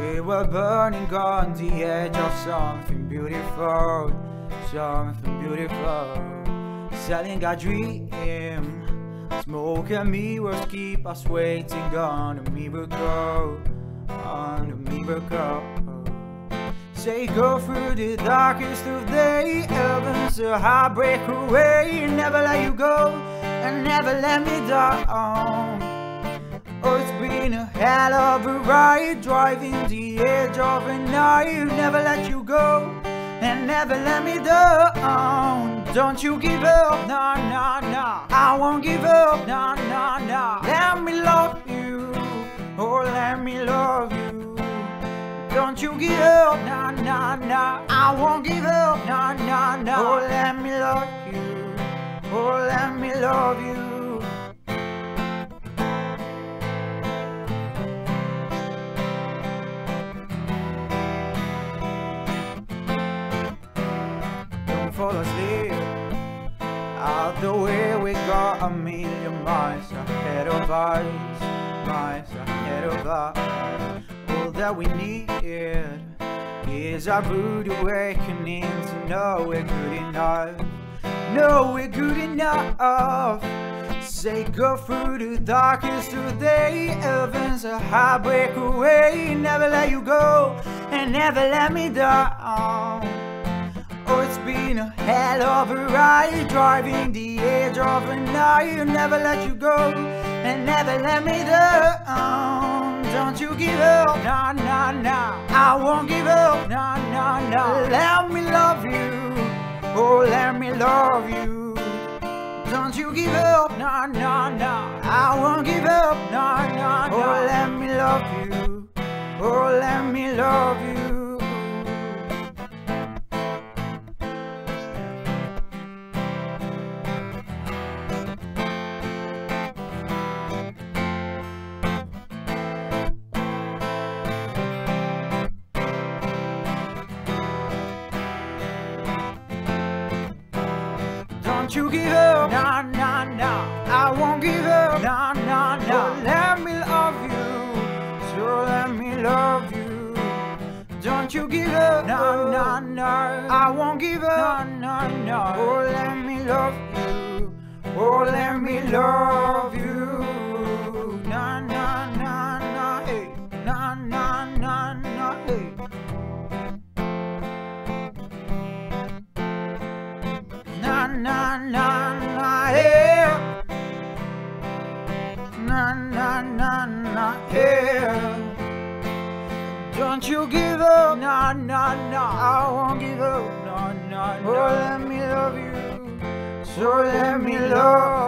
we were burning on the edge of something beautiful, something beautiful. Selling our dream, smoke and mirrors keep us waiting on a miracle, on a miracle. Say go through the darkest of day, heaven's a heartbreak away, never let you go, and never let me down. Been a hell of a ride Driving the edge of a night Never let you go And never let me down. Don't you give up, nah, nah, nah. I won't give up, nah, nah, nah. Let me love you Oh, let me love you. Don't you give up, nah, nah, nah. I won't give up, nah, nah, nah. Oh, let me love you Oh, let me love you fall asleep Out the way we got a million miles ahead of us Miles ahead of us. All that we need is a rude awakening to know we're good enough. Know we're good enough. Say go through the darkest of day Heaven's. A heartbreak away. Never let you go and never let me down been a hell of a ride Driving the edge of a night. Never let you go and never let me down. Don't you give up, nah, nah, nah I won't give up, nah, nah, nah Let me love you, oh, let me love you. Don't you give up, nah, nah, nah I won't give up, nah, nah, nah Oh, let me love you, oh, let me love you Don't you give up, nah, nah, nah. I won't give up, nah, nah, nah. So Let me love you, so let me love you. Don't you give up, nah, nah, nah. I won't give up, nah, nah, nah. Oh, let me love you, oh, let me love you na na na yeah. Na na na na yeah. Don't you give up, na na na. I won't give up, na na na. Oh, let me love you, so let me love